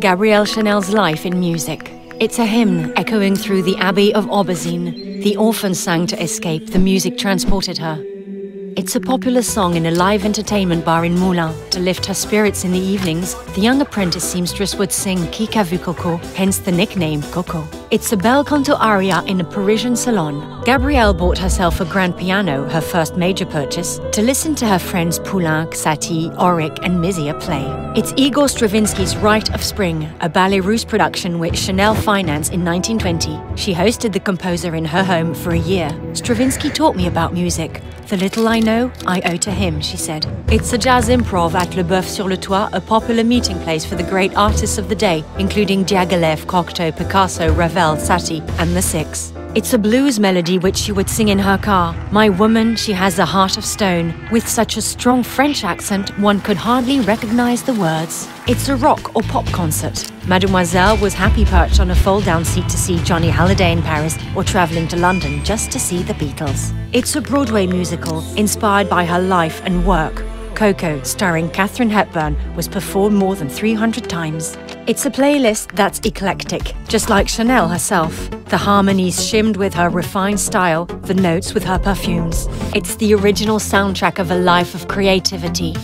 Gabrielle Chanel's life in music. It's a hymn echoing through the Abbey of Aubazine. The orphan sang to escape, the music transported her. It's a popular song in a live entertainment bar in Moulins. To lift her spirits in the evenings, the young apprentice seamstress would sing a Coco, hence the nickname Coco. It's a bel canto aria in a Parisian salon. Gabrielle bought herself a grand piano, her first major purchase, to listen to her friends Poulenc, Satie, Auric, and Misia play. It's Igor Stravinsky's Rite of Spring, a ballet russe production which Chanel financed in 1920. She hosted the composer in her home for a year. Stravinsky taught me about music. The little I know, I owe to him, she said. It's a jazz improv at Le Boeuf sur le Toit, a popular meeting place for the great artists of the day, including Diaghilev, Cocteau, Picasso, Ravel, Satie, and the Six. It's a blues melody which she would sing in her car. My woman, she has a heart of stone. With such a strong French accent, one could hardly recognize the words. It's a rock or pop concert. Mademoiselle was happy perched on a fold down seat to see Johnny Hallyday in Paris or traveling to London just to see the Beatles. It's a Broadway musical inspired by her life and work. Coco, starring Katharine Hepburn, was performed more than 300 times. It's a playlist that's eclectic, just like Chanel herself. The harmonies shimmed with her refined style, the notes with her perfumes. It's the original soundtrack of a life of creativity.